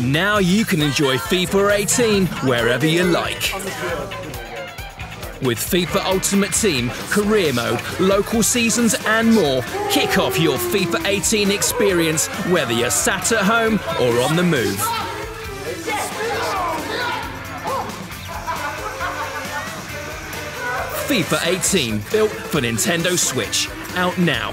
Now you can enjoy FIFA 18 wherever you like. With FIFA Ultimate Team, Career Mode, local seasons, and more, kick off your FIFA 18 experience whether you're sat at home or on the move. FIFA 18, built for Nintendo Switch, out now